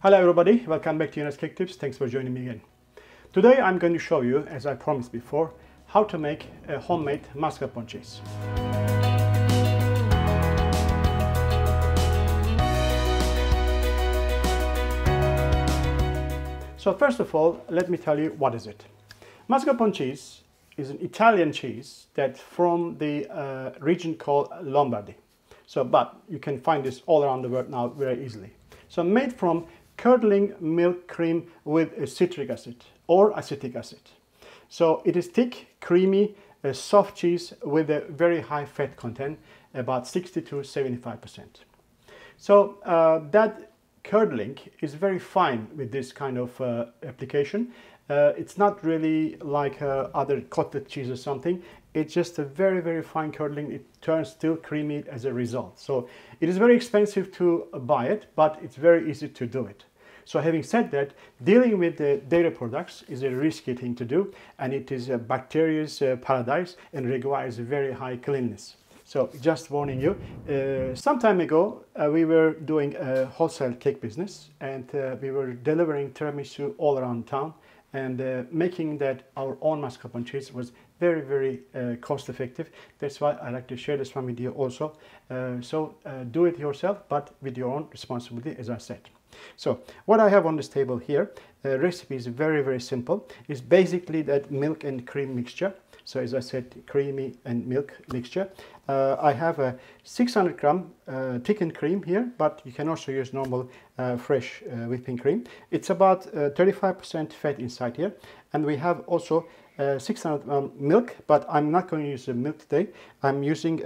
Hello everybody, welcome back to Yeners Cake Tips. Thanks for joining me again. Today I'm going to show you, as I promised before, how to make a homemade mascarpone cheese. So first of all, let me tell you what is it. Mascarpone cheese is an Italian cheese that from the uh, region called Lombardy. So, but you can find this all around the world now very easily. So made from curdling milk cream with citric acid or acetic acid. So it is thick, creamy, a soft cheese with a very high fat content, about 60 to 75%. So uh, that curdling is very fine with this kind of uh, application. Uh, it's not really like uh, other cottage cheese or something. It's just a very, very fine curdling. It turns still creamy as a result. So it is very expensive to buy it, but it's very easy to do it. So having said that, dealing with the dairy products is a risky thing to do and it is a bacteria's uh, paradise and requires a very high cleanness. So just warning you, uh, some time ago uh, we were doing a wholesale cake business and uh, we were delivering tiramisu all around town and uh, making that our own mascarpone cheese was very very uh, cost effective that's why i like to share this one with you also uh, so do it yourself but with your own responsibility as i said so what I have on this table here, the recipe is very, very simple. It's basically that milk and cream mixture. So as I said, creamy and milk mixture. Uh, I have a 600 gram uh, thickened cream here, but you can also use normal uh, fresh uh, whipping cream. It's about 35% uh, fat inside here. And we have also uh, 600 gram milk, but I'm not going to use the milk today. I'm using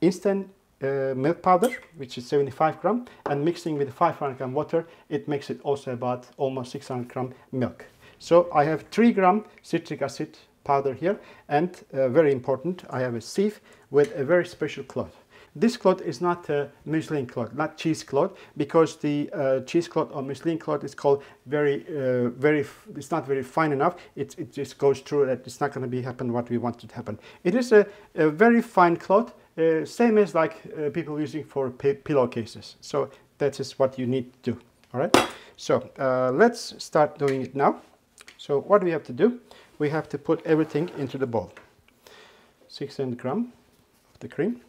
instant uh, milk powder, which is 75 gram, and mixing with 500 gram water, it makes it also about almost 600 gram milk. So I have 3 gram citric acid powder here, and uh, very important, I have a sieve with a very special cloth. This cloth is not a muslin cloth, not cheesecloth, because the uh, cheesecloth or muslin cloth is called very, uh, very, it's not very fine enough. It, it just goes through that it's not going to be happen what we want to happen. It is a, a very fine cloth, uh, same as like uh, people using for pillowcases. So that is what you need to do. All right. So uh, let's start doing it now. So what do we have to do, we have to put everything into the bowl. 600 gram of the cream.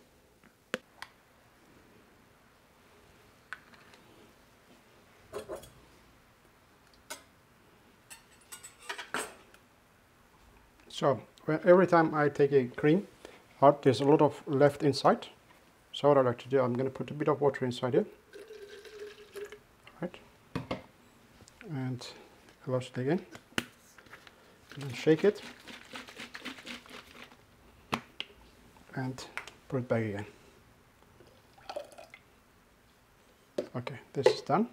So every time I take a cream, out. There's a lot of left inside. So what I like to do, I'm going to put a bit of water inside here. Right. And close it again. And shake it. And put it back again. Okay, this is done.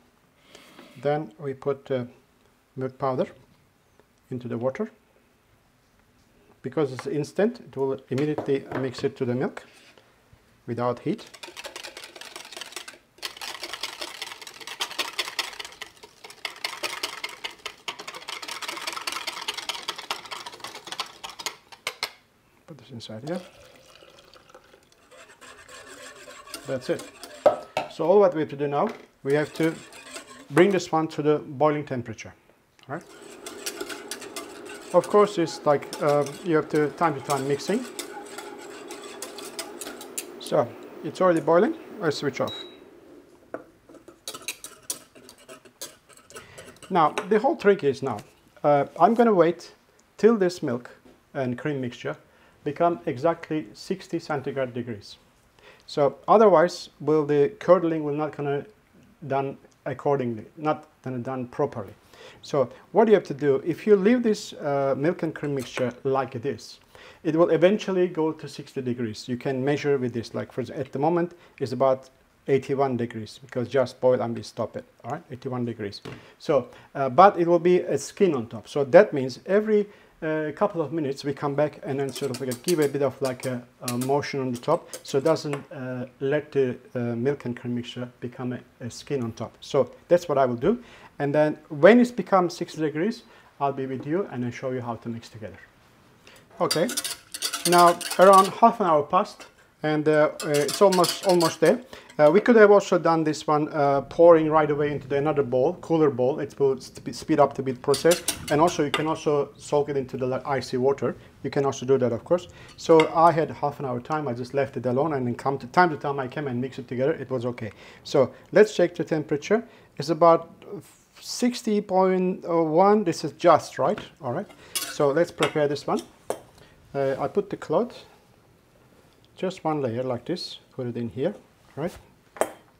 Then we put uh, milk powder into the water because it's instant it will immediately mix it to the milk without heat. Put this inside here. That's it. So all what we have to do now we have to bring this one to the boiling temperature all right of course, it's like uh, you have to time to time mixing. So it's already boiling. I switch off. Now the whole trick is now uh, I'm to wait till this milk and cream mixture become exactly 60 centigrade degrees. So otherwise, will the curdling will not gonna done accordingly, not gonna done properly. So what you have to do, if you leave this uh, milk and cream mixture like this, it will eventually go to 60 degrees. You can measure with this, like for at the moment it's about 81 degrees because just boil and we stop it, all right, 81 degrees. So, uh, but it will be a skin on top. So that means every uh, couple of minutes we come back and then sort of like give a bit of like a, a motion on the top so it doesn't uh, let the uh, milk and cream mixture become a, a, skin on top. So that's what I will do. And then when it's become 60 degrees, I'll be with you and then show you how to mix together. Okay, now around half an hour passed and uh, uh, it's almost almost there. Uh, we could have also done this one uh, pouring right away into the another bowl, cooler bowl. It will speed up the bit process. And also you can also soak it into the icy water. You can also do that, of course. So I had half an hour time. I just left it alone and then come to time to time I came and mix it together. It was okay. So let's check the temperature. It's about 60.1. This is just right. All right. So let's prepare this one. Uh, I put the cloth, just one layer like this, put it in here, right?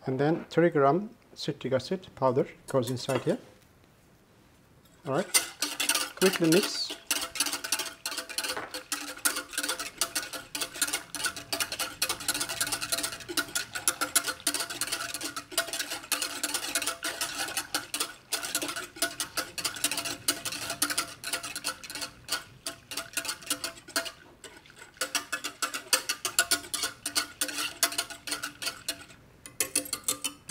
And then 3 gram citric acid powder goes inside here. All right. Quickly mix.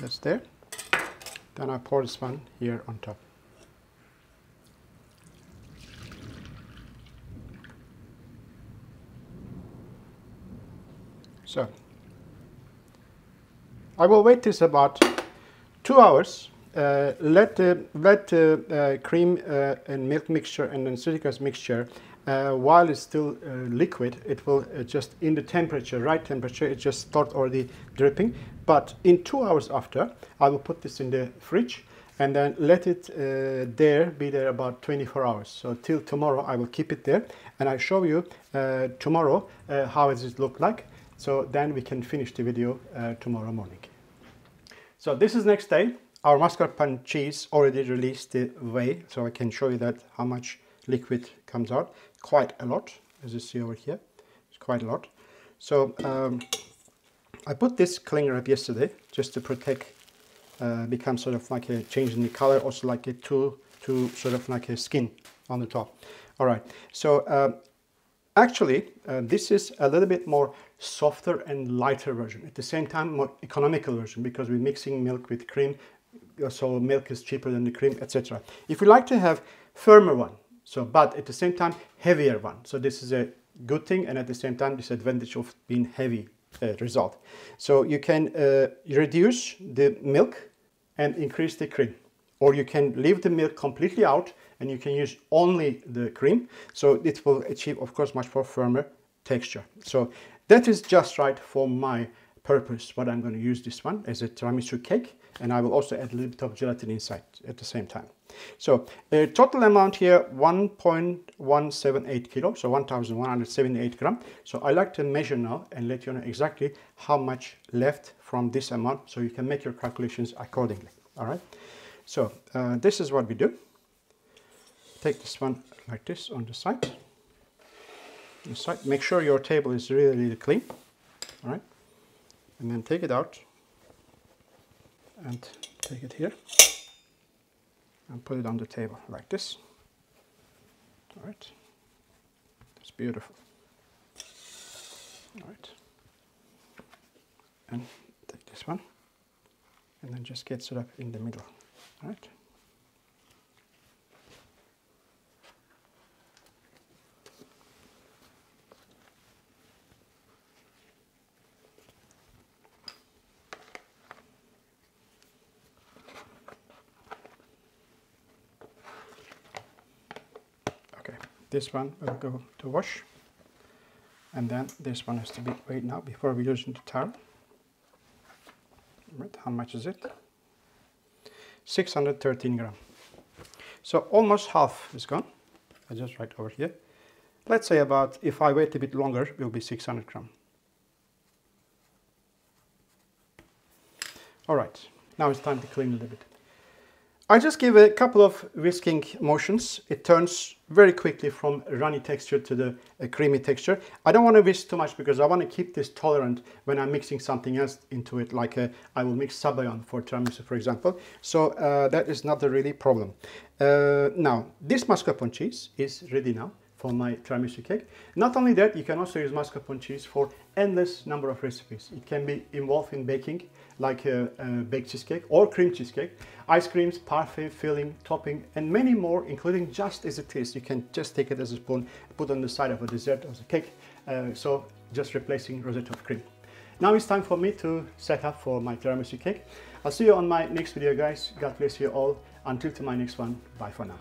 That's there. Then I pour this one here on top. So I will wait this about two hours uh, let the let the uh, cream uh, and milk mixture and then citric mixture uh, while it's still uh, liquid, it will uh, just in the temperature, right temperature, it just start already dripping. But in two hours after, I will put this in the fridge and then let it uh, there, be there about 24 hours. So till tomorrow, I will keep it there and I'll show you uh, tomorrow uh, how does it look like. So then we can finish the video tomorrow morning. So this is next day. Our mascarpone cheese already released the whey, so I can show you that how much liquid comes out quite a lot, as you see over here. It's quite a lot. So um, I put this cling wrap yesterday just to protect, uh, become sort of like a change in the color, also like a two, two sort of like a skin on the top. All right, so uh, actually uh, this is a little bit more softer and lighter version. At the same time, more economical version because we're mixing milk with cream, so milk is cheaper than the cream, etc. If you like to have firmer one, so, but at the same time, heavier one. So this is a good thing and at the same time, disadvantage of being heavy uh, result. So you can uh, reduce the milk and increase the cream. Or you can leave the milk completely out and you can use only the cream. So it will achieve, of course, much more firmer texture. So that is just right for my purpose, what I'm going to use this one as a tiramisu cake. And I will also add a little bit of gelatin inside at the same time. So the total amount here 1.178 kilo, so 1178 gram. So I like to measure now and let you know exactly how much left from this amount so you can make your calculations accordingly. All right. So uh, this is what we do. Take this one like this on the side. The side. Make sure your table is really, really clean. All right. And then take it out and take it here and put it on the table like this. All right, that's beautiful. All right, and take this one and then just get it up in the middle. All right. This one will go to wash and then this one has to be weighed now before we use the towel. Right how much is it? 613 gram. So almost half is gone. I just write over here. Let's say about if I wait a bit longer it will be 600 gram. All right now it's time to clean a little bit I just give a couple of whisking motions. It turns very quickly from runny texture to the uh, creamy texture. I don't want to whisk too much because I want to keep this tolerant when I'm mixing something else into it, like uh, I will mix sabayon for tiramisu, for example. So uh, that is not a really problem. Uh, now, this mascarpone cheese is ready now for my tiramisu cake. Not only that, you can also use mascarpone cheese for endless number of recipes. It can be involved in baking, like a, a baked cheesecake or cream cheesecake, ice creams, parfait, filling, topping, and many more, including just as it is. You can just take it as a spoon, put on the side of a dessert or a cake. Uh, so just replacing rosette of cream. Now it's time for me to set up for my tiramisu cake. I'll see you on my next video guys. God bless you all. Until to my next one. Bye for now.